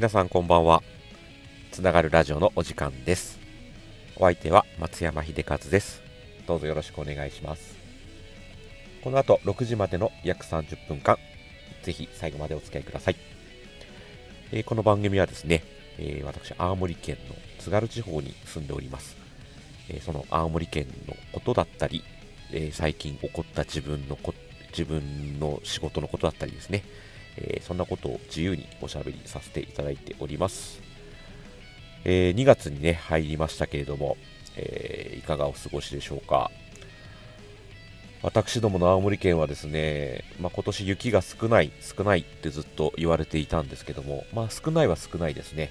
皆さんこんばんは。つながるラジオのお時間です。お相手は松山秀和です。どうぞよろしくお願いします。この後6時までの約30分間ぜひ最後までお付き合いください、えー、この番組はですね、えー、私青森県の津軽地方に住んでおります、えー、その青森県のことだったり、え最近起こった自分のこ自分の仕事のことだったりですね、えそんなことを自由におしゃべりさせていただいております。え2月にね、入りましたけれども、えいかがお過ごしでしょうか。私どもの青森県はですね、まあ、今年雪が少ない、少ないってずっと言われていたんですけども、まあ、少ないは少ないですね。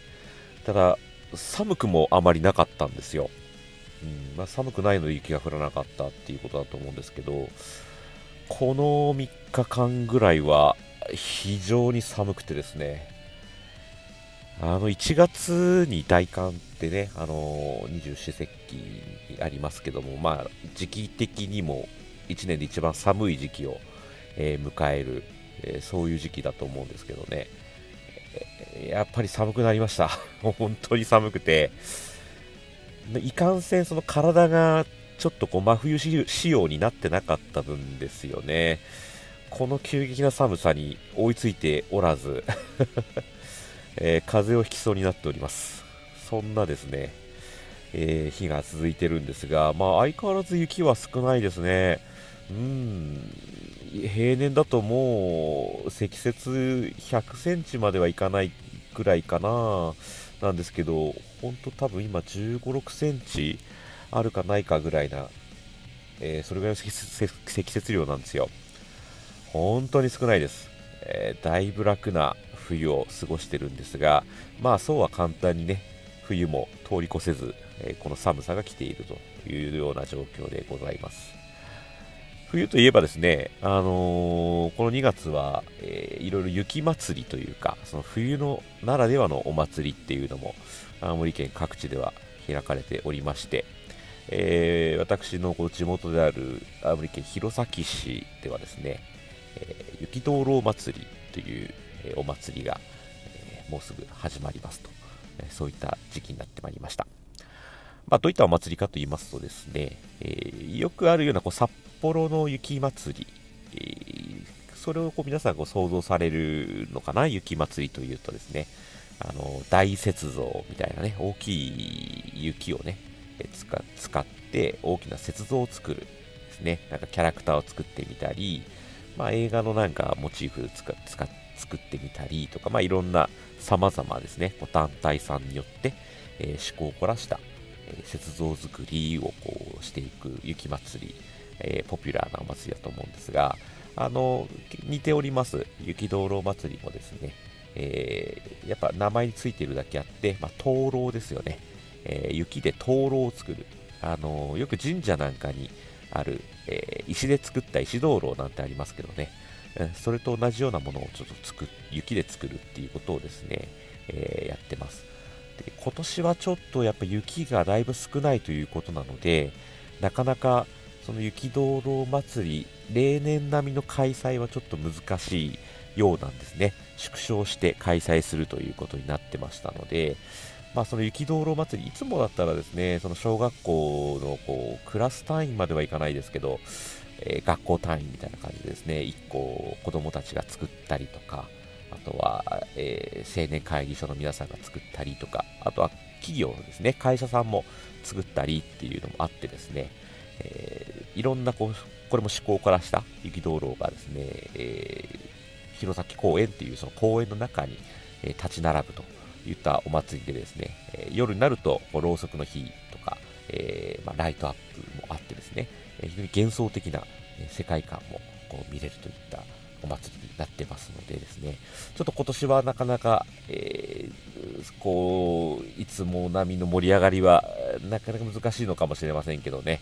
ただ、寒くもあまりなかったんですよ。うんまあ、寒くないので雪が降らなかったっていうことだと思うんですけど、この3日間ぐらいは非常に寒くてですね、あの1月に大寒ってね、あの二十四節気にありますけども、まあ、時期的にも1年で一番寒い時期を、えー、迎える、えー、そういう時期だと思うんですけどね、やっぱり寒くなりました。本当に寒くて、いかんせんその体がちょっとこう真冬仕様になってなかった分ですよね。この急激な寒さに追いついておらず えー、風邪をひきそうになっております。そんなですね、えー、日が続いてるんですが、まあ相変わらず雪は少ないですね。うん、平年だともう積雪100センチまではいかないぐらいかな、なんですけど、本当多分今15、6センチあるかないかぐらいな、えー、それぐらいの積雪量なんですよ。本当に少ないです。えー、だいぶ楽な冬を過ごしてるんですが、まあそうは簡単にね、冬も通り越せず、えー、この寒さが来ているというような状況でございます。冬といえばですね、あのー、この2月は、えー、いろいろ雪祭りというか、その冬のならではのお祭りっていうのも、青森県各地では開かれておりまして、えー、私の地元である青森県弘前市ではですね、えー、雪灯籠祭りという、え、お祭りが、え、もうすぐ始まりますと、えそういった時期になってまいりました。まあ、どういったお祭りかと言いますとですね、えよくあるようなこう札幌の雪祭り、えそれをこう皆さんこう想像されるのかな、雪祭りというとですね、あの大雪像みたいなね、大きい雪をね、使って大きな雪像を作るですね。なんかキャラクターを作ってみたり、まあ、映画のなんかモチーフ使使作ってみたりとか、まあ、いろんな様々ですね、団体さんによって、えー、思考を凝らした、えー、雪像作りをこうしていく雪まつり、えー、ポピュラーなお祭りだと思うんですが、あの、似ております、雪道路祭りもですね、えー、やっぱ名前についてるだけあって、まあ、灯籠ですよね。えー、雪で灯籠を作る。あのよく神社なんかにある、えー、石で作った石灯籠なんてありますけどね、それと同じようなものをちょっと作雪で作るっていうことをですね、えやってますで。今年はちょっとやっぱ雪がだいぶ少ないということなので、なかなかその雪道路祭り、例年並みの開催はちょっと難しいようなんですね。縮小して開催するということになってましたので、まあ、その雪道路祭り、いつもだったらですね、その小学校のこうクラス単位まではいかないですけど、えー、学校単位みたいな感じでですね、1個子供たちが作ったりとか、あとは、えー、青年会議所の皆さんが作ったりとか、あとは企業ですね、会社さんも作ったりっていうのもあってですね、えー、いろんなこう、これも思考からした雪道路がですね、えー、弘前公園っていうその公園の中に、え立ち並ぶと。いったお祭りでですね、え夜になるとこうろうそくの火とか、えー、まあ、ライトアップもあってですね、え非常に幻想的な世界観もこう見れるといったお祭りになってますのでですね、ちょっと今年はなかなか、えー、こう、いつも並みの盛り上がりはなかなか難しいのかもしれませんけどね、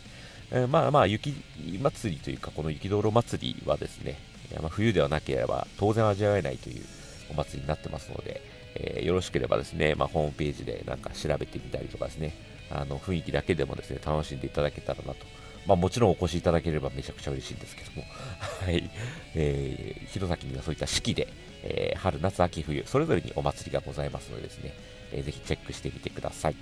えー、まあまあ雪祭りというか、この雪道路祭りはですね、まあ、冬ではなければ当然味わえないというお祭りになってますので、えー、よろしければですね、まあ、ホームページでなんか調べてみたりとかですね、あの雰囲気だけでもですね、楽しんでいただけたらなと。まあ、もちろんお越しいただければめちゃくちゃ嬉しいんですけども、はい、えー、弘前にはそういった式で、えー、春、夏、秋、冬、それぞれにお祭りがございますのでですね、えー、ぜひチェックしてみてください。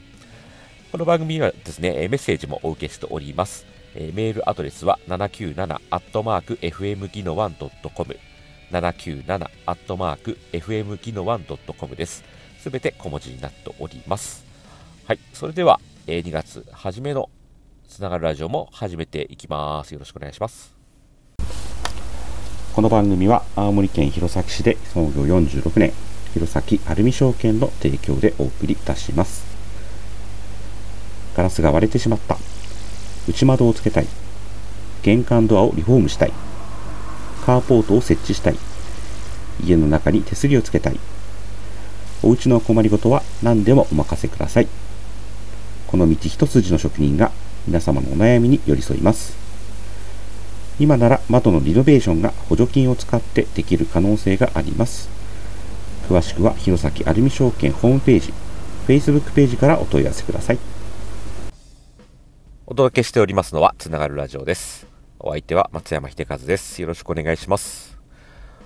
この番組にはですね、メッセージもお受けしております。メールアドレスは 797-fm ギノ 1.com 797-fm ギノ 1.com です。すべて小文字になっております。はい、それでは、え2月初めのつながるラジオも始めていきます。よろしくお願いします。この番組は青森県弘前市で創業46年、弘前アルミ証券の提供でお送りいたします。ガラスが割れてしまった。内窓をつけたい。玄関ドアをリフォームしたい。カーポートを設置したい。家の中に手すりをつけたい。お家の困りごとは何でもお任せください。この道一筋の職人が皆様のお悩みに寄り添います。今なら窓のリノベーションが補助金を使ってできる可能性があります。詳しくは弘前アルミ証券ホームページ、Facebook ページからお問い合わせください。お届けしておりますのは、つながるラジオです。お相手は松山秀和です。よろしくお願いします。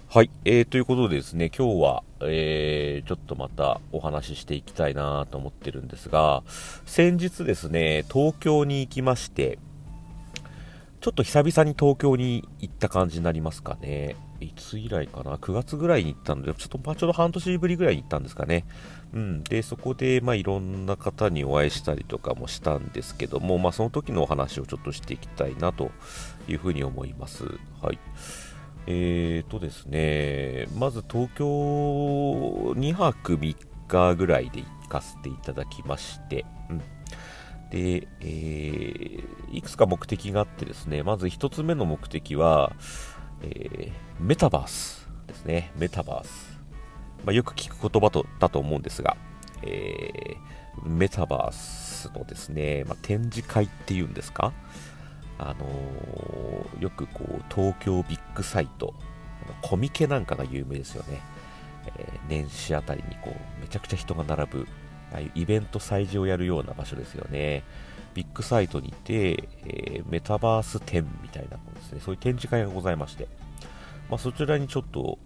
はい、えー、ということでですね、今日は、えー、ちょっとまたお話ししていきたいなと思ってるんですが、先日ですね、東京に行きまして、ちょっと久々に東京に行った感じになりますかね。いつ以来かな ?9 月ぐらいに行ったので、ちょっと、まあ、ちょうど半年ぶりぐらいに行ったんですかね。うん。で、そこで、まあ、いろんな方にお会いしたりとかもしたんですけども、まあ、その時のお話をちょっとしていきたいなというふうに思います。はい。えーとですね、まず東京2泊3日ぐらいで行かせていただきまして、うん。で、えー、いくつか目的があってですね、まず1つ目の目的は、えー、メタバースですね。メタバース。まあ、よく聞く言葉とだと思うんですが、えー、メタバースのですね、まあ、展示会っていうんですか？あのー、よくこう、東京ビッグサイト、コミケなんかが有名ですよね。えー、年始あたりにこう、めちゃくちゃ人が並ぶ、ああいうイベント催事をやるような場所ですよね。ビッグサイトにて、えー、メタバース展みたいなものですね、そういう展示会がございまして、まあ、そちらにちょっと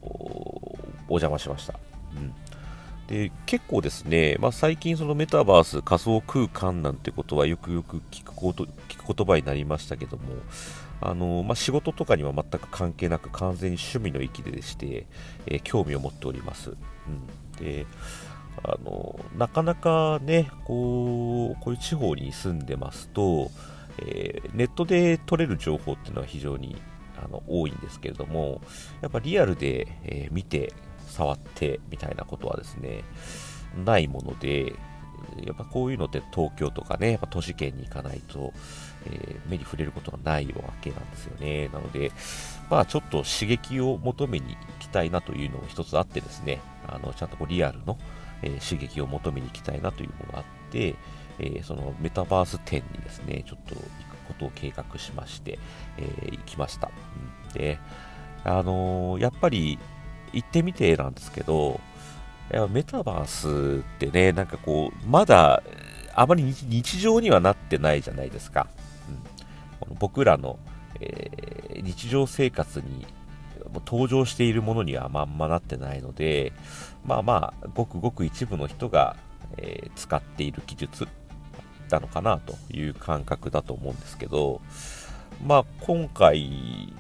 お邪魔しました。うんで結構ですね、まあ、最近そのメタバース仮想空間なんてことはよくよく聞くこと聞く言葉になりましたけどもあの、まあ、仕事とかには全く関係なく完全に趣味の域でして、えー、興味を持っております、うん、であのなかなかねこうこういう地方に住んでますと、えー、ネットで取れる情報っていうのは非常にあの多いんですけれどもやっぱリアルで、えー、見て触ってみたいなことはですねないものでやっぱこういうのって東京とかね、やっぱ都市圏に行かないと、えー、目に触れることがないわけなんですよね。なので、まあちょっと刺激を求めに行きたいなというのも一つあってですね、あのちゃんとこうリアルの、えー、刺激を求めに行きたいなというのがあって、えー、そのメタバース店にですね、ちょっと行くことを計画しまして、え、行きました。で、あの、やっぱり行ってみてなんですけど、メタバースってね、なんかこう、まだあまり日常にはなってないじゃないですか。うん、僕らの、えー、日常生活に登場しているものにはまんまなってないので、まあまあ、ごくごく一部の人が、えー、使っている技術なのかなという感覚だと思うんですけど、まあ今回、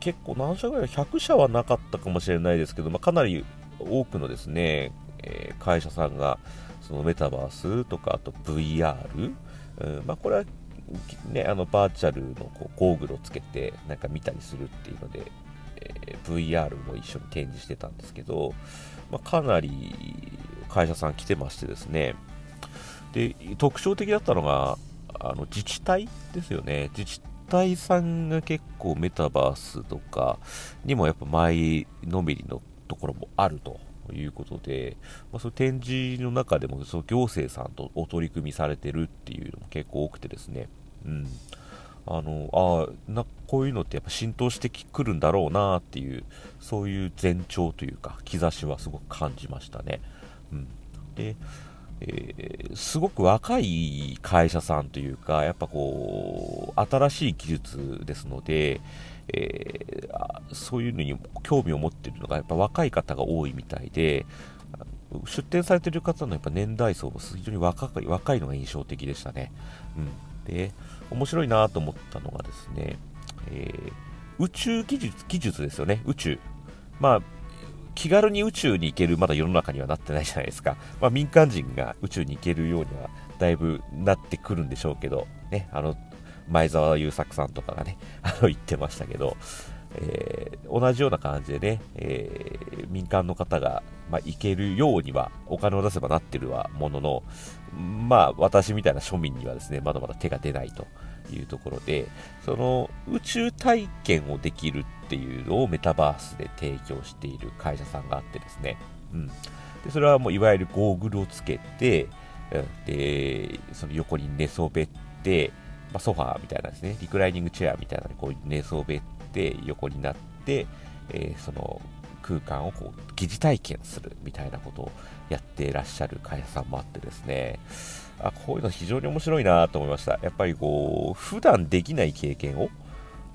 結構何社ぐらい、100社はなかったかもしれないですけど、まあ、かなり多くのですね、えー、会社さんが、そのメタバースとか、あと VR、うんまあ、これはね、あのバーチャルのこうゴーグルをつけてなんか見たりするっていうので、えー、VR も一緒に展示してたんですけど、まあ、かなり会社さん来てましてですね。で特徴的だったのがあの自治体ですよね。自治体体さんが結構メタバースとかにもやっぱ前のめりのところもあるということで、まあ、その展示の中でもその行政さんとお取り組みされてるっていうのも結構多くてですね、うん、あのあなこういうのってやっぱ浸透してくるんだろうなっていうそういう前兆というか兆しはすごく感じましたね。うん、でえー、すごく若い会社さんというか、やっぱこう、新しい技術ですので、えー、そういうのに興味を持っているのがやっぱ若い方が多いみたいで、出展されている方のやっぱ年代層も非常に若い若いのが印象的でしたね。うん、で、面白いなと思ったのがですね、えー、宇宙技術技術ですよね、宇宙。まあ気軽に宇宙に行けるまだ世の中にはなってないじゃないですか。まあ、民間人が宇宙に行けるようにはだいぶなってくるんでしょうけど、ね、あの、前澤友作さんとかがね、あの言ってましたけど、えー、同じような感じでね、えー、民間の方が、まあ、行けるようにはお金を出せばなってるはものの、まあ、私みたいな庶民にはですね、まだまだ手が出ないというところで、その宇宙体験をできるっていうのをメタバースで提供している会社さんがあってですね、うん。でそれはもういわゆるゴーグルをつけて、で、その横に寝そべって、まあ、ソファーみたいなですね、リクライニングチェアみたいなのにこう寝そべって横になって、えー、その空間をこう疑似体験するみたいなことをやっていらっしゃる会社さんもあってですね、あこういうの非常に面白いなと思いました。やっぱりこう、普段できない経験を、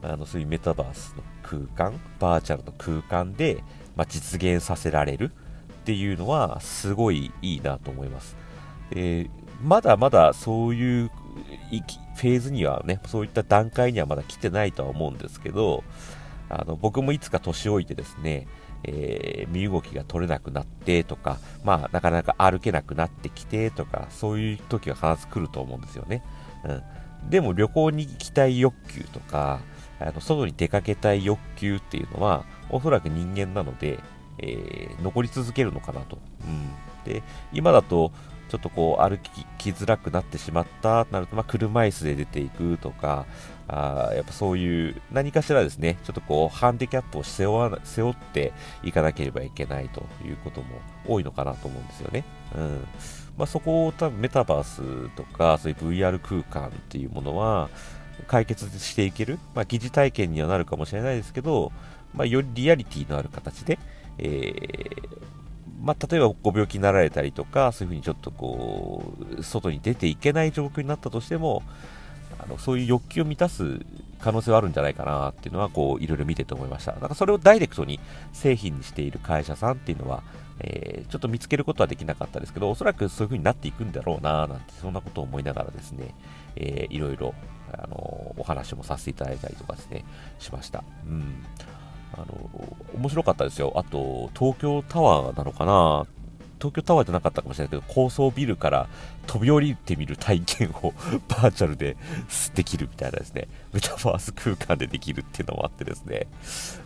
あのそういうメタバースの空間、バーチャルの空間で、まあ、実現させられるっていうのは、すごいいいなと思います。でまだまだそういうフェーズにはね、そういった段階にはまだ来てないとは思うんですけど、あの僕もいつか年老いてですね、えー、身動きが取れなくなってとか、まあ、なかなか歩けなくなってきてとか、そういう時が必ず来ると思うんですよね。うん。でも旅行に行きたい欲求とか、あの外に出かけたい欲求っていうのは、おそらく人間なので、えー、残り続けるのかなと。うん。で、今だと、ちょっとこう歩きづらくなってしまったとなると、まあ、車椅子で出ていくとか、あやっぱそういう何かしらですね、ちょっとこうハンディキャップを背負わ背負っていかなければいけないということも多いのかなと思うんですよね。うんまあ、そこを多分メタバースとかそういう VR 空間っていうものは解決していける、まあ、疑似体験にはなるかもしれないですけど、まあ、よりリアリティのある形で、えーまあ、例えばご病気になられたりとか、そういうふうにちょっとこう、外に出ていけない状況になったとしても、あのそういう欲求を満たす可能性はあるんじゃないかなっていうのは、こう、いろいろ見てて思いました。だかそれをダイレクトに製品にしている会社さんっていうのは、えー、ちょっと見つけることはできなかったですけど、おそらくそういう風になっていくんだろうな、なんて、そんなことを思いながらですね、えー、いろいろ、あのお話もさせていただいたりとかですね、しました。うん。あの、面白かったですよ。あと、東京タワーなのかな東京タワーじゃなかったかもしれないけど、高層ビルから飛び降りてみる体験をバーチャルでできるみたいなですね、メタバース空間でできるっていうのもあってですね、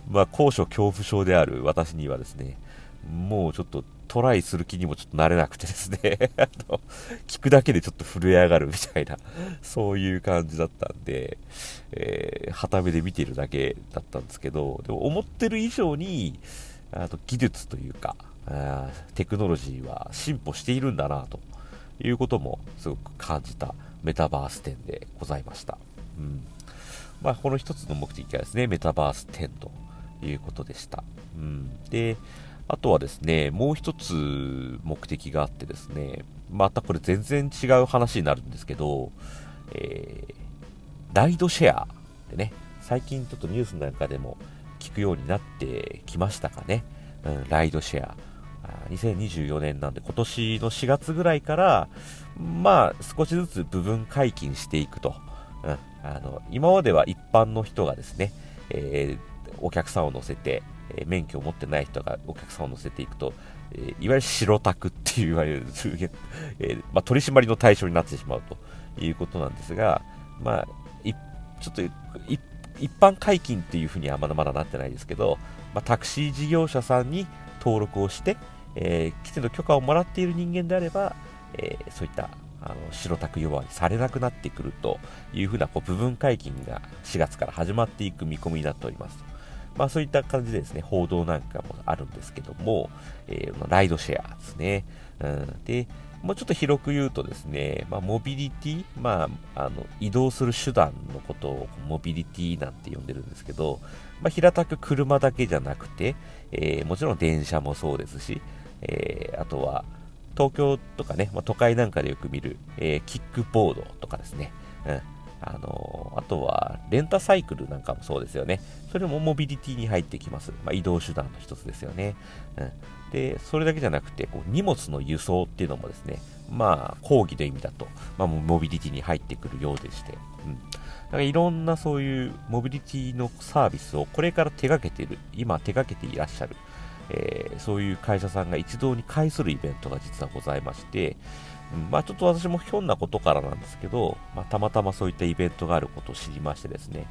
まあ、高所恐怖症である私にはですね、もうちょっとトライする気にもちょっとなれなくてですね あの、聞くだけでちょっと震え上がるみたいな、そういう感じだったんで、えー、旗目で見てるだけだったんですけど、でも思ってる以上に、あと技術というか、テクノロジーは進歩しているんだなということもすごく感じたメタバース展でございました。うんまあ、この一つの目的がですね、メタバース展ということでした。うん、で、あとはですね、もう一つ目的があってですね、またこれ全然違う話になるんですけど、えー、ライドシェアでね、最近ちょっとニュースなんかでも聞くようになってきましたかね。うん、ライドシェア。2024年なんで今年の4月ぐらいから、まあ少しずつ部分解禁していくと。うん、あの今までは一般の人がですね、えー、お客さんを乗せて、え免許を持ってない人がお客さんを乗せていくと、えいわゆる白タクっていういわゆる、えまあ、取り締まりの対象になってしまうということなんですが、まあ、ちょっと一般解禁っていうふうにはまだまだなってないですけど、まあ、タクシー事業者さんに登録をして、えー、きちんと許可をもらっている人間であれば、えー、そういったあの白タク呼ばわりされなくなってくるというふうなこう部分解禁が4月から始まっていく見込みになっております。まあそういった感じでですね、報道なんかもあるんですけども、えー、ライドシェアですね。うん、で、もうちょっと広く言うとですね、まあ、モビリティ、まあ、あの移動する手段のことをモビリティなんて呼んでるんですけど、まあ、平たく車だけじゃなくて、えー、もちろん電車もそうですし、えー、あとは東京とかね、まあ、都会なんかでよく見る、えー、キックボードとかですね、うん、あのあとはレンタサイクルなんかもそうですよね。それもモビリティに入ってきます。まあ、移動手段の一つですよね。うん、で、それだけじゃなくて、こう荷物の輸送っていうのもですね、まあ、講義の意味だと、まあ、モビリティに入ってくるようでして、うん。だからいろんなそういうモビリティのサービスをこれから手掛けている、今手掛けていらっしゃる、えー、そういう会社さんが一堂に会するイベントが実はございまして、まあちょっと私もひょんなことからなんですけど、まあ、たまたまそういったイベントがあることを知りましてですね、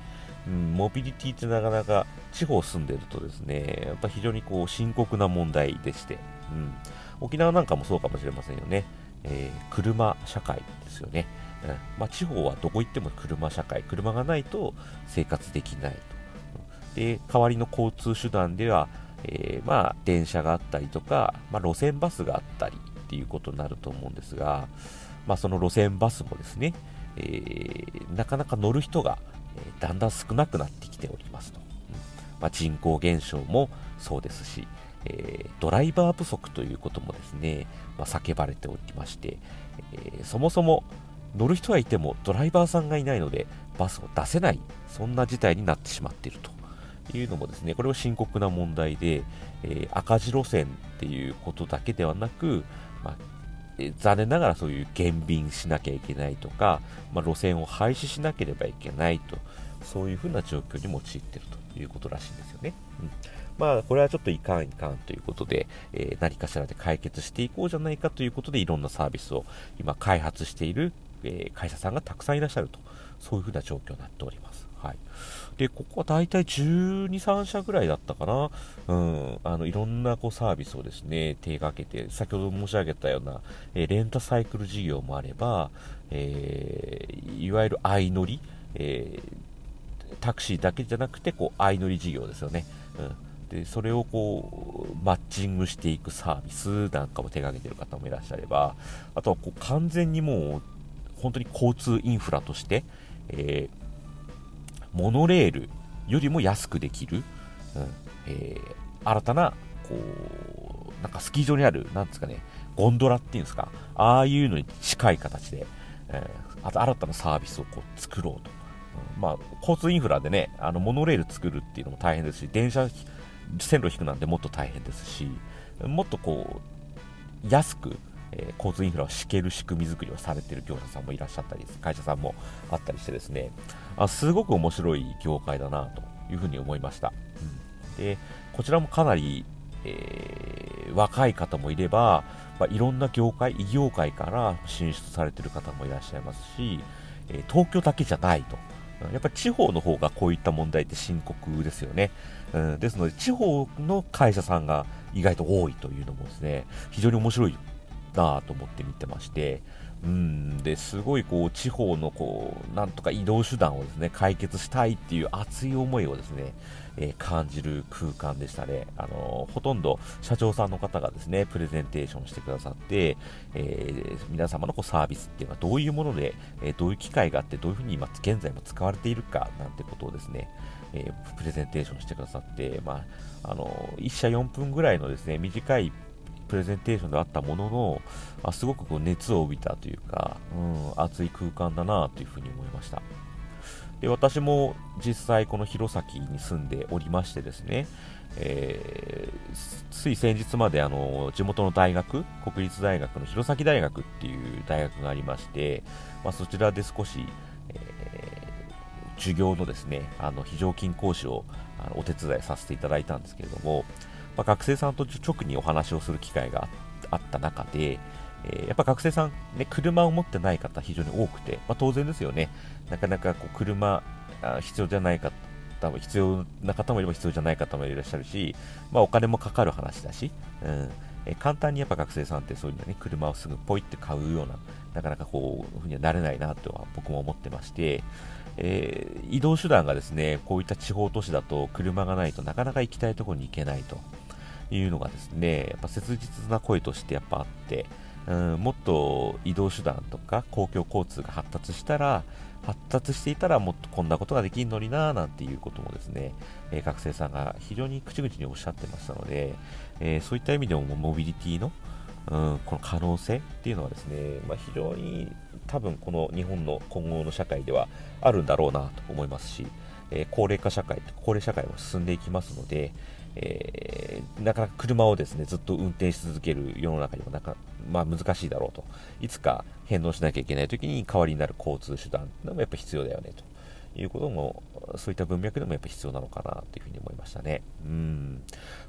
うん、モビリティってなかなか地方住んでるとですね、やっぱ非常にこう深刻な問題でして、うん、沖縄なんかもそうかもしれませんよね。えー、車社会ですよね。うんまあ、地方はどこ行っても車社会、車がないと生活できないと。で、代わりの交通手段では、えー、まあ、電車があったりとか、まあ、路線バスがあったりっていうことになると思うんですが、まあ、その路線バスもですね、えー、なかなか乗る人が、えだんだん少なくなってきておりますと。ま、人口減少もそうですし、え、ドライバー不足ということもですね、ま、叫ばれておりまして、え、そもそも乗る人はいてもドライバーさんがいないのでバスを出せないそんな事態になってしまっているというのもですねこれは深刻な問題で、えー、赤字路線っていうことだけではなく、まあえ残念ながらそういう減便しなきゃいけないとか、まあ、路線を廃止しなければいけないとそういうふうな状況に陥っているということらしいんですよね。うんまあ、これはちょっといかんいかんということで、えー、何かしらで解決していこうじゃないかということで、いろんなサービスを今開発している、えー、会社さんがたくさんいらっしゃると、そういうふうな状況になっております。はい。で、ここは大体12、3社ぐらいだったかな。うん、あの、いろんなこうサービスをですね、手掛けて、先ほど申し上げたような、え、レンタサイクル事業もあれば、えー、いわゆる相乗り、えー、タクシーだけじゃなくて、こう、相乗り事業ですよね。うん。でそれをこうマッチングしていくサービスなんかも手がけてる方もいらっしゃればあとはこう完全にもう本当に交通インフラとして、えー、モノレールよりも安くできる、うんえー、新たなこうなんかスキー場にあるなんですかねゴンドラっていうんですかああいうのに近い形で、えー、あと新たなサービスをこう作ろうと、うん、まあ、交通インフラでねあのモノレール作るっていうのも大変ですし電車線路引くなんでもっと大変ですし、もっとこう、安く、えー、交通インフラを敷ける仕組み作りをされている業者さんもいらっしゃったり、会社さんもあったりしてですね、あすごく面白い業界だなというふうに思いました。うん、で、こちらもかなり、えー、若い方もいれば、まあ、いろんな業界、異業界から進出されている方もいらっしゃいますし、えー、東京だけじゃないと。やっぱり地方の方がこういった問題って深刻ですよね。うん、ですので、地方の会社さんが意外と多いというのもですね、非常に面白いなと思って見てまして、うん、ですごいこう地方のこうなんとか移動手段をですね解決したいっていう熱い思いをですね、えー、感じる空間でしたね、あのー、ほとんど社長さんの方がですねプレゼンテーションしてくださって、えー、皆様のこうサービスっていうのはどういうもので、えどういう機会があってどういうふうに今現在も使われているかなんてことをですね、えプレゼンテーションしてくださって、まあ、あの1社4分ぐらいのですね短いプレゼンテーションであったものの、あすごくこう熱を帯びたというか、うん、熱い空間だなというふうに思いました。で私も実際この弘前に住んでおりましてですね、えー、つい先日まであの地元の大学、国立大学の弘前大学っていう大学がありまして、まあ、そちらで少し、えー、授業のですねあの非常勤講師をあのお手伝いさせていただいたんですけれども、まあ、学生さんと直にお話をする機会があった中で、え、やっぱ学生さん、ね、車を持ってない方非常に多くて、まあ、当然ですよね、なかなかこう車必要じゃない方も必要な方もいれば必要じゃない方もいらっしゃるし、まあ、お金もかかる話だし、うんえ、簡単にやっぱ学生さんってそういうのね、車をすぐポイって買うような、なかなかこう、ふうにはなれないなとは僕も思ってまして、えー、移動手段がですね、こういった地方都市だと車がないとなかなか行きたいところに行けないと。いうのがですね、やっぱ切実な声としてやっぱあって、うん、もっと移動手段とか公共交通が発達したら、発達していたらもっとこんなことができるのにななんていうこともですね、えー、学生さんが非常に口々におっしゃってましたので、えー、そういった意味でもモビリティの、うん、この可能性っていうのはですね、まあ、非常に多分この日本の今後の社会ではあるんだろうなと思いますし、えー、高齢化社会、高齢社会も進んでいきますので、えー、なかなか車をですねずっと運転し続ける世の中にもなか、まあ、難しいだろうと、いつか返納しなきゃいけないときに代わりになる交通手段のもやっぱ必要だよねということも、そういった文脈でもやっぱ必要なのかなというふうに思いましたね。うん。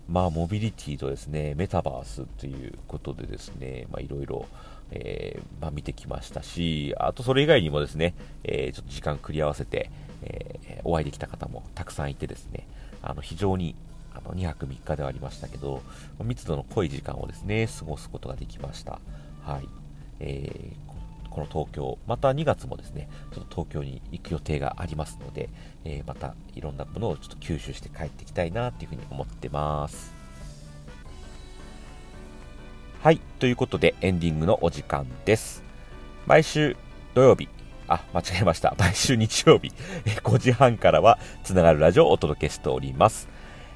まあ、モビリティとですね、メタバースということでですね、まあ、いろいろ、えー、まあ、見てきましたし、あとそれ以外にもですね、えー、ちょっと時間繰り合わせて、えー、お会いできた方もたくさんいてですね、あの、非常にあの2泊3日ではありましたけど、密度の濃い時間をですね、過ごすことができました。はい。えー、この東京、また2月もですね、ちょっと東京に行く予定がありますので、えー、またいろんなものをちょっと吸収して帰っていきたいなっていうふうに思ってます。はい、ということでエンディングのお時間です。毎週土曜日、あ、間違えました。毎週日曜日、5時半からは、つながるラジオをお届けしております。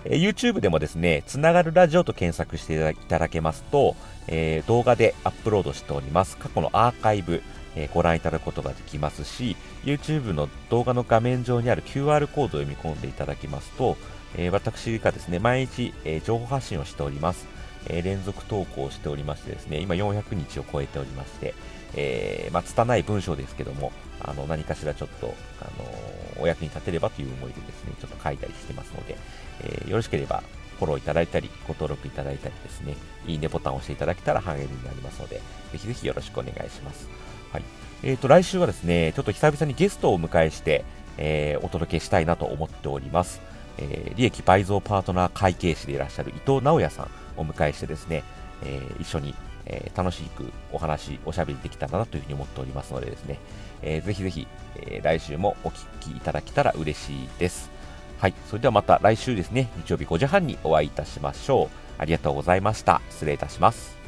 え YouTube でもですね、つながるラジオと検索していただけますと、えー、動画でアップロードしております。過去のアーカイブ、えー、ご覧いただくことができますし、YouTube の動画の画面上にある QR コードを読み込んでいただきますと、えー、私がですね、毎日、え情報発信をしております。え連続投稿しておりましてですね、今400日を超えておりまして、えー、まあ、拙い文章ですけども、あの、何かしらちょっと、あのお役に立てればという思いでですね、ちょっと書いたりしてますので、え、よろしければフォローいただいたり、ご登録いただいたりですね、いいねボタンを押していただけたら励みになりますので、ぜひぜひよろしくお願いします。はい。えっ、ー、と、来週はですね、ちょっと久々にゲストをお迎えして、えー、お届けしたいなと思っております。えー、利益倍増パートナー会計士でいらっしゃる伊藤直也さんお迎えしてですね、えー、一緒に、えー、楽しくお話、おしゃべりできたらなというふうに思っておりますのでですね、えー、ぜひぜひ、えー、来週もお聞きいただけたら嬉しいです。はい。それではまた来週ですね、日曜日5時半にお会いいたしましょう。ありがとうございました。失礼いたします。